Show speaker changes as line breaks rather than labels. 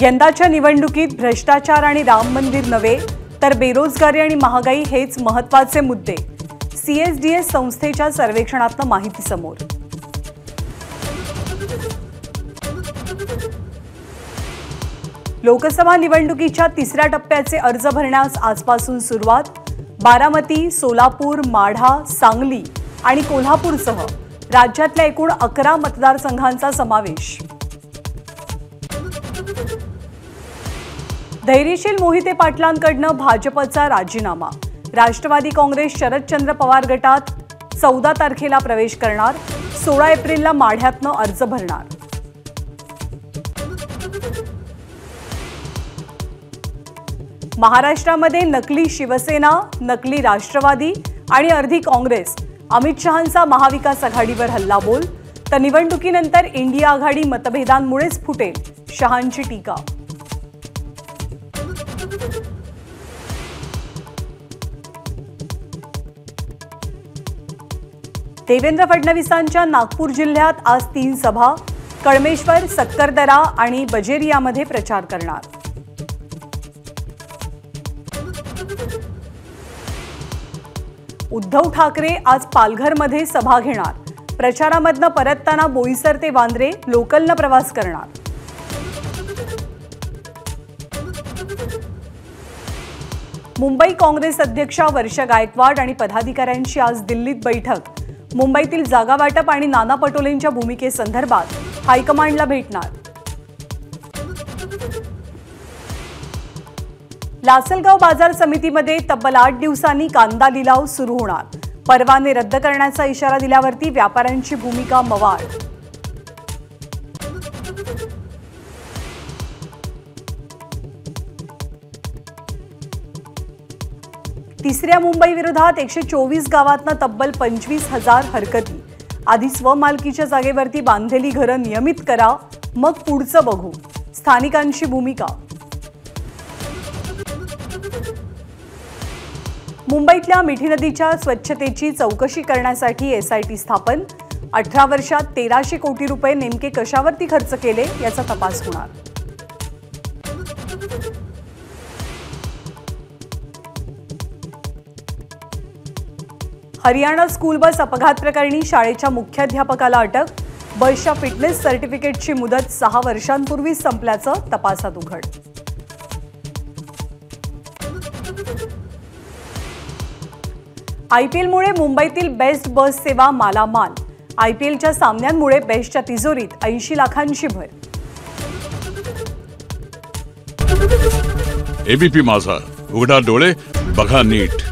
यंदाच्या निवडणुकीत भ्रष्टाचार आणि राम मंदिर नव्हे तर बेरोजगारी आणि महागाई हेच महत्त्वाचे मुद्दे सीएसडीएस संस्थेच्या सर्वेक्षणातनं माहिती समोर. लोकसभा निवडणुकीच्या तिसऱ्या टप्प्याचे अर्ज भरण्यास आजपासून सुरुवात बारामती सोलापूर माढा सांगली आणि कोल्हापूरसह राज्यातल्या एकूण अकरा मतदारसंघांचा समावेश. धैर्यशील मोहिते पाटलांकडनं भाजपचा राजीनामा. राष्ट्रवादी काँग्रेस शरदचंद्र पवार गटात चौदा तारखेला प्रवेश करणार सोळा एप्रिलला माढ्यातनं अर्ज भरणार. महाराष्ट्रामध्ये नकली शिवसेना नकली राष्ट्रवादी आणि अर्धी काँग्रेस अमित शहांचा महाविकास आघाडीवर हल्लाबोल तर निवडणुकीनंतर इंडिया आघाडी मतभेदांमुळेच फुटेल शहांची टीका. देवेंद्र फडणवीसांच्या नागपूर जिल्ह्यात आज तीन सभा कळमेश्वर सक्करदरा आणि बजेरियामध्ये प्रचार करणार. उद्धव ठाकरे आज पालघरमध्ये सभा घेणार. प्रचारामधनं परतताना बोईसर ते वांद्रे लोकलनं प्रवास करणार. मुंबई काँग्रेस अध्यक्षा वर्षा गायकवाड आणि पदाधिकाऱ्यांची आज दिल्लीत बैठक. मुंबईतील जागा वाटप आणि नाना पटोलेंच्या भूमिकेसंदर्भात हायकमांडला भेटणार. लासलगाव बाजार समितीमध्ये तब्बल आठ दिवसांनी कांदा लिलाव सुरू होणार. परवाने रद्द करण्याचा इशारा दिल्यावरती व्यापाऱ्यांची भूमिका मवाळ तिसऱ्या मुंबई विरोधात एकशे चोवीस गावातनं तब्बल पंचवीस हजार हरकती. आधी स्वमालकीच्या जागेवरती बांधलेली घरं नियमित करा मग पुढचं बघू. स्थानिकांची भूमिका मुंबईतल्या मिठी नदीच्या स्वच्छतेची चौकशी करण्यासाठी एसआयटी स्थापन. अठरा वर्षात तेराशे कोटी रुपये नेमके कशावरती खर्च केले याचा तपास होणार. हरियाणा स्कूल बस अपघात प्रकरणी शाळेच्या मुख्याध्यापकाला अटक. बसच्या फिटनेस सर्टिफिकेटची मुदत सहा वर्षांपूर्वीच संपल्याचं तपासात उघड. आय पी एलमुळे मुंबईतील बेस्ट बस सेवा मालामाल. आय पी एलच्या सामन्यांमुळे बेस्टच्या तिजोरीत ऐंशी लाखांची भर.
एबीपी माझा. उघडा डोळे बघा नीट.